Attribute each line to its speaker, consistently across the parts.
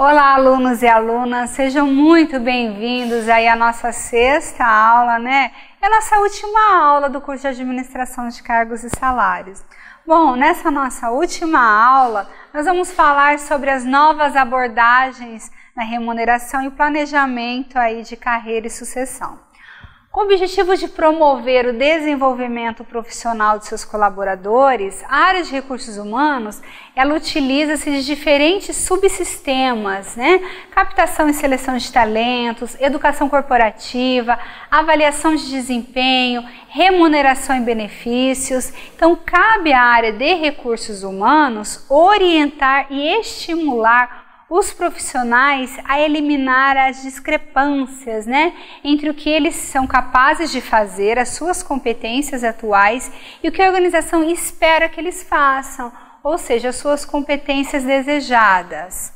Speaker 1: Olá, alunos e alunas, sejam muito bem-vindos aí à nossa sexta aula, né? É a nossa última aula do curso de Administração de Cargos e Salários. Bom, nessa nossa última aula, nós vamos falar sobre as novas abordagens na remuneração e planejamento aí de carreira e sucessão. Com o objetivo de promover o desenvolvimento profissional de seus colaboradores, a área de recursos humanos ela utiliza-se de diferentes subsistemas, né? Captação e seleção de talentos, educação corporativa, avaliação de desempenho, remuneração e benefícios. Então, cabe à área de recursos humanos orientar e estimular os profissionais a eliminar as discrepâncias né, entre o que eles são capazes de fazer, as suas competências atuais e o que a organização espera que eles façam, ou seja, as suas competências desejadas.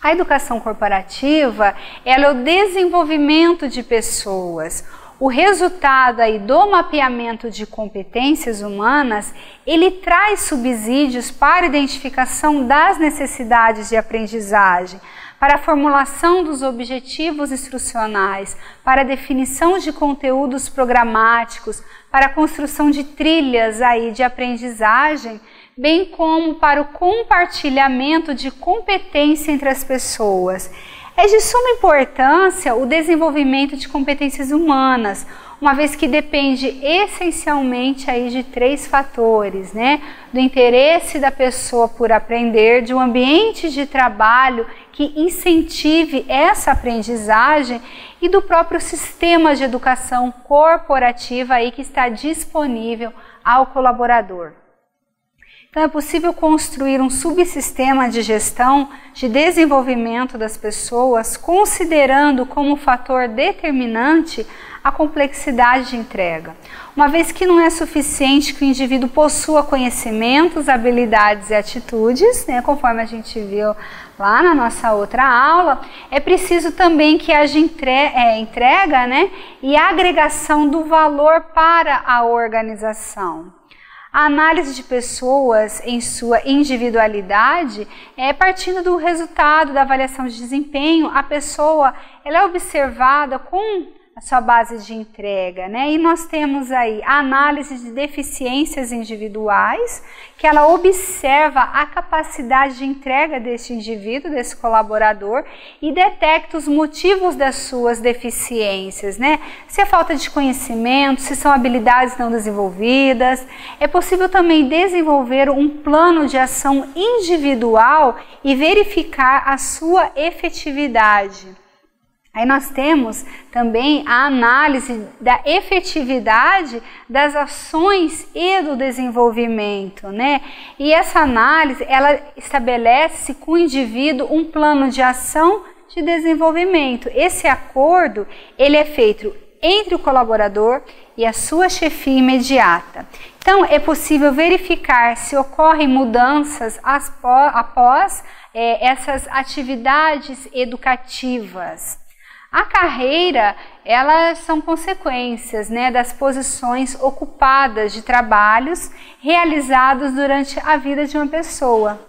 Speaker 1: A educação corporativa é o desenvolvimento de pessoas, o resultado aí do mapeamento de competências humanas, ele traz subsídios para a identificação das necessidades de aprendizagem, para a formulação dos objetivos instrucionais, para a definição de conteúdos programáticos, para a construção de trilhas aí de aprendizagem, bem como para o compartilhamento de competência entre as pessoas. É de suma importância o desenvolvimento de competências humanas, uma vez que depende essencialmente aí de três fatores, né? Do interesse da pessoa por aprender, de um ambiente de trabalho que incentive essa aprendizagem e do próprio sistema de educação corporativa aí que está disponível ao colaborador. Então, é possível construir um subsistema de gestão de desenvolvimento das pessoas, considerando como fator determinante a complexidade de entrega. Uma vez que não é suficiente que o indivíduo possua conhecimentos, habilidades e atitudes, né, conforme a gente viu lá na nossa outra aula, é preciso também que haja é, entrega né, e agregação do valor para a organização. A análise de pessoas em sua individualidade é partindo do resultado da avaliação de desempenho, a pessoa ela é observada com sua base de entrega, né? E nós temos aí a análise de deficiências individuais, que ela observa a capacidade de entrega deste indivíduo, desse colaborador, e detecta os motivos das suas deficiências, né? Se é falta de conhecimento, se são habilidades não desenvolvidas. É possível também desenvolver um plano de ação individual e verificar a sua efetividade. Aí nós temos também a análise da efetividade das ações e do desenvolvimento, né? E essa análise, ela estabelece com o indivíduo um plano de ação de desenvolvimento. Esse acordo, ele é feito entre o colaborador e a sua chefia imediata. Então, é possível verificar se ocorrem mudanças após é, essas atividades educativas. A carreira, elas são consequências né, das posições ocupadas de trabalhos realizados durante a vida de uma pessoa.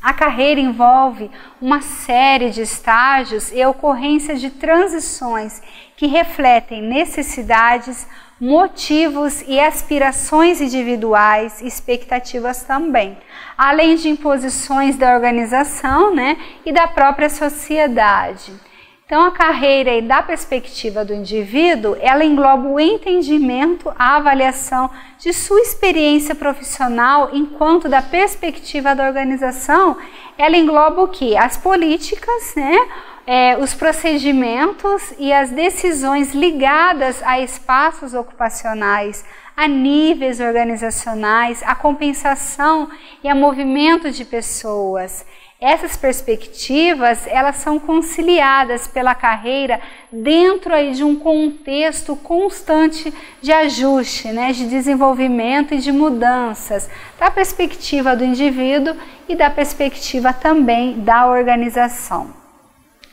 Speaker 1: A carreira envolve uma série de estágios e ocorrências de transições que refletem necessidades, motivos e aspirações individuais expectativas também, além de imposições da organização né, e da própria sociedade. Então, a carreira da perspectiva do indivíduo, ela engloba o entendimento, a avaliação de sua experiência profissional, enquanto da perspectiva da organização, ela engloba o que? As políticas, né? É, os procedimentos e as decisões ligadas a espaços ocupacionais, a níveis organizacionais, a compensação e a movimento de pessoas. Essas perspectivas, elas são conciliadas pela carreira dentro aí de um contexto constante de ajuste, né, de desenvolvimento e de mudanças, da perspectiva do indivíduo e da perspectiva também da organização.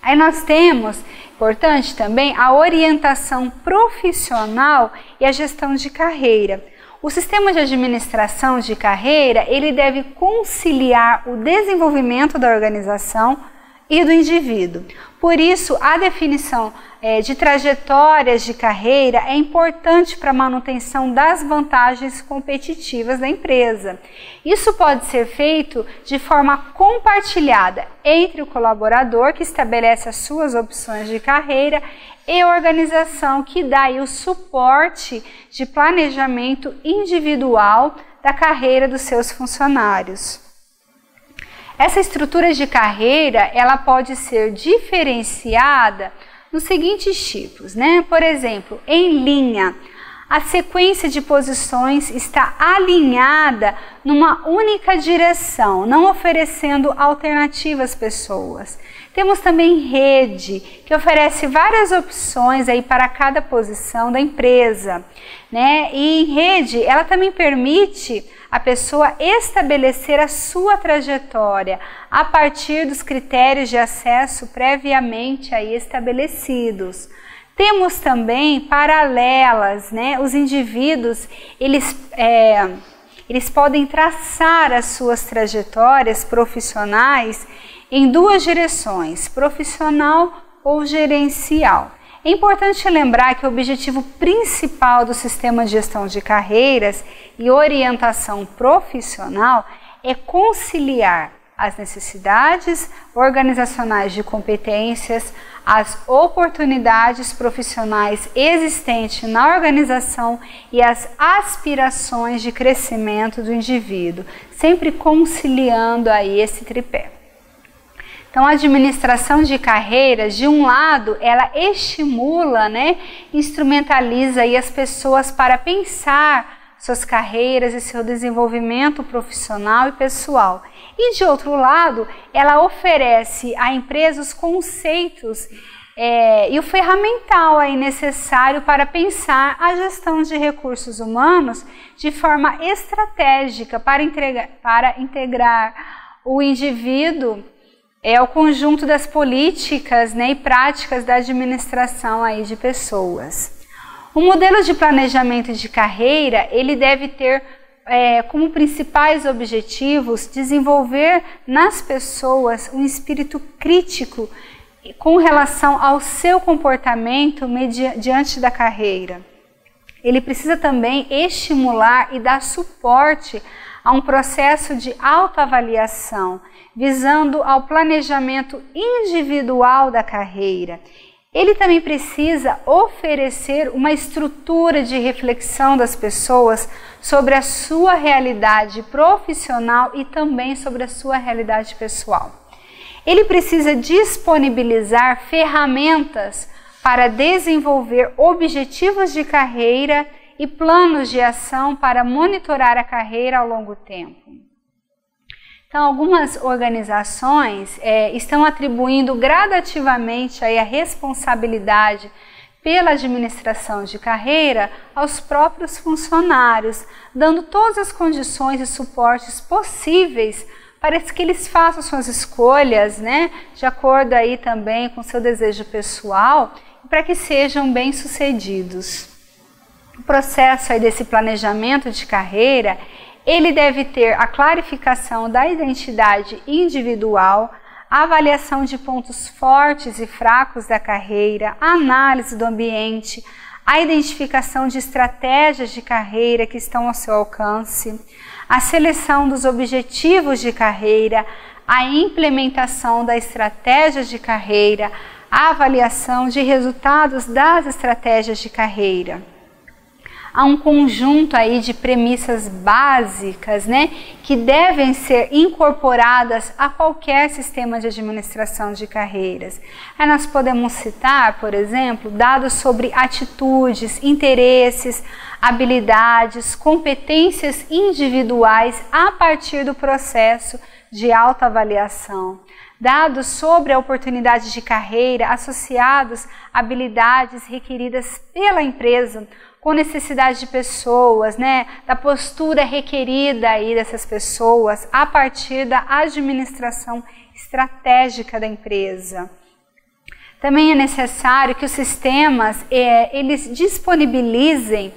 Speaker 1: Aí nós temos, importante também, a orientação profissional e a gestão de carreira. O sistema de administração de carreira, ele deve conciliar o desenvolvimento da organização e do indivíduo. Por isso, a definição é, de trajetórias de carreira é importante para a manutenção das vantagens competitivas da empresa. Isso pode ser feito de forma compartilhada entre o colaborador, que estabelece as suas opções de carreira, e a organização, que dá o suporte de planejamento individual da carreira dos seus funcionários. Essa estrutura de carreira, ela pode ser diferenciada nos seguintes tipos, né? Por exemplo, em linha, a sequência de posições está alinhada numa única direção, não oferecendo alternativas às pessoas. Temos também rede, que oferece várias opções aí para cada posição da empresa, né? E em rede, ela também permite a pessoa estabelecer a sua trajetória a partir dos critérios de acesso previamente aí estabelecidos. Temos também paralelas, né? Os indivíduos, eles, é, eles podem traçar as suas trajetórias profissionais em duas direções, profissional ou gerencial. É importante lembrar que o objetivo principal do sistema de gestão de carreiras e orientação profissional é conciliar as necessidades organizacionais de competências, as oportunidades profissionais existentes na organização e as aspirações de crescimento do indivíduo, sempre conciliando aí esse tripé. Então, a administração de carreiras, de um lado, ela estimula, né, instrumentaliza aí as pessoas para pensar suas carreiras e seu desenvolvimento profissional e pessoal. E de outro lado, ela oferece à empresa os conceitos é, e o ferramental aí necessário para pensar a gestão de recursos humanos de forma estratégica para, entregar, para integrar o indivíduo é o conjunto das políticas né, e práticas da administração aí de pessoas. O modelo de planejamento de carreira ele deve ter é, como principais objetivos desenvolver nas pessoas um espírito crítico com relação ao seu comportamento diante da carreira. Ele precisa também estimular e dar suporte a um processo de autoavaliação visando ao planejamento individual da carreira. Ele também precisa oferecer uma estrutura de reflexão das pessoas sobre a sua realidade profissional e também sobre a sua realidade pessoal. Ele precisa disponibilizar ferramentas para desenvolver objetivos de carreira e planos de ação para monitorar a carreira ao longo tempo. Então, algumas organizações é, estão atribuindo gradativamente aí a responsabilidade pela administração de carreira aos próprios funcionários, dando todas as condições e suportes possíveis para que eles façam suas escolhas, né, de acordo aí também com seu desejo pessoal, para que sejam bem-sucedidos. O processo aí desse planejamento de carreira ele deve ter a clarificação da identidade individual, a avaliação de pontos fortes e fracos da carreira, análise do ambiente, a identificação de estratégias de carreira que estão ao seu alcance, a seleção dos objetivos de carreira, a implementação da estratégias de carreira, a avaliação de resultados das estratégias de carreira há um conjunto aí de premissas básicas, né, que devem ser incorporadas a qualquer sistema de administração de carreiras. Aí nós podemos citar, por exemplo, dados sobre atitudes, interesses, habilidades, competências individuais a partir do processo de autoavaliação dados sobre a oportunidade de carreira associados a habilidades requeridas pela empresa com necessidade de pessoas, né, da postura requerida aí dessas pessoas a partir da administração estratégica da empresa. Também é necessário que os sistemas é, eles disponibilizem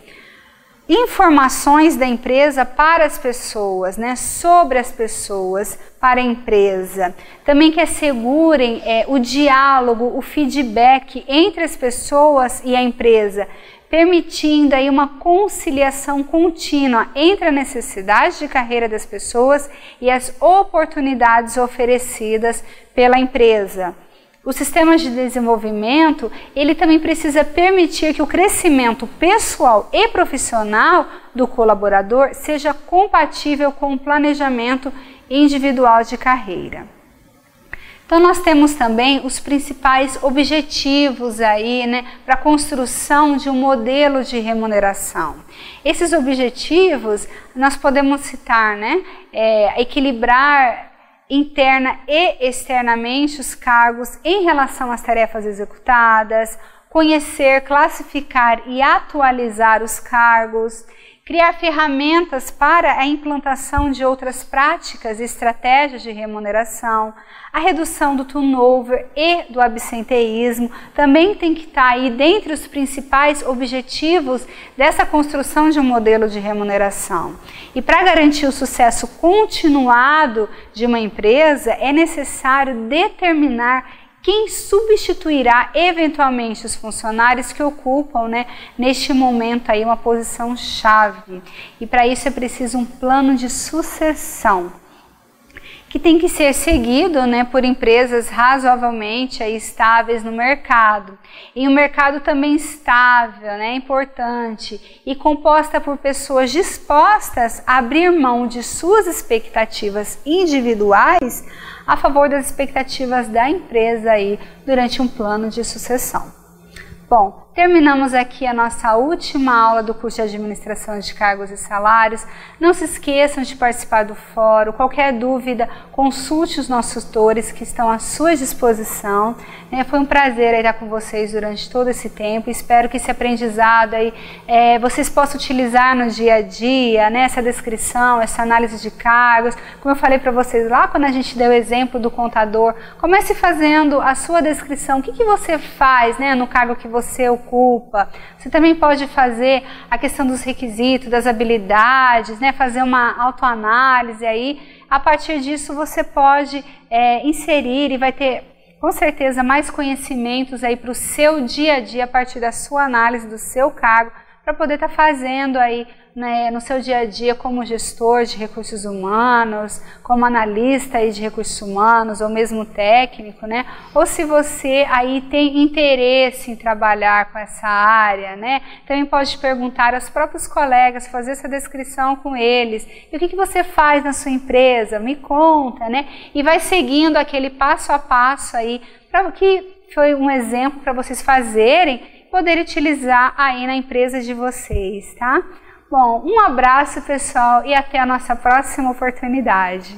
Speaker 1: informações da empresa para as pessoas, né, sobre as pessoas, para a empresa. Também que assegurem é, o diálogo, o feedback entre as pessoas e a empresa, permitindo aí uma conciliação contínua entre a necessidade de carreira das pessoas e as oportunidades oferecidas pela empresa. O sistema de desenvolvimento, ele também precisa permitir que o crescimento pessoal e profissional do colaborador seja compatível com o planejamento individual de carreira. Então nós temos também os principais objetivos aí, né, para a construção de um modelo de remuneração. Esses objetivos nós podemos citar, né, é, equilibrar interna e externamente os cargos em relação às tarefas executadas, conhecer, classificar e atualizar os cargos, criar ferramentas para a implantação de outras práticas e estratégias de remuneração, a redução do turnover e do absenteísmo também tem que estar aí dentre os principais objetivos dessa construção de um modelo de remuneração. E para garantir o sucesso continuado de uma empresa, é necessário determinar quem substituirá eventualmente os funcionários que ocupam, né, neste momento aí uma posição chave. E para isso é preciso um plano de sucessão que tem que ser seguido né, por empresas razoavelmente estáveis no mercado. E um mercado também estável, né, importante, e composta por pessoas dispostas a abrir mão de suas expectativas individuais a favor das expectativas da empresa aí durante um plano de sucessão. Bom, terminamos aqui a nossa última aula do curso de Administração de Cargos e Salários. Não se esqueçam de participar do fórum. Qualquer dúvida, consulte os nossos tutores que estão à sua disposição. É, foi um prazer estar com vocês durante todo esse tempo. Espero que esse aprendizado aí é, vocês possam utilizar no dia a dia, né, essa descrição, essa análise de cargos. Como eu falei para vocês lá quando a gente deu o exemplo do contador, comece fazendo a sua descrição. O que, que você faz né, no cargo que você. Você também pode fazer a questão dos requisitos, das habilidades, né? fazer uma autoanálise aí. A partir disso você pode é, inserir e vai ter com certeza mais conhecimentos aí para o seu dia a dia a partir da sua análise do seu cargo para poder estar tá fazendo aí né, no seu dia a dia como gestor de recursos humanos, como analista aí de recursos humanos ou mesmo técnico, né? Ou se você aí tem interesse em trabalhar com essa área, né? Também pode perguntar aos próprios colegas, fazer essa descrição com eles. E o que, que você faz na sua empresa? Me conta, né? E vai seguindo aquele passo a passo aí para que foi um exemplo para vocês fazerem poder utilizar aí na empresa de vocês, tá? Bom, um abraço pessoal e até a nossa próxima oportunidade.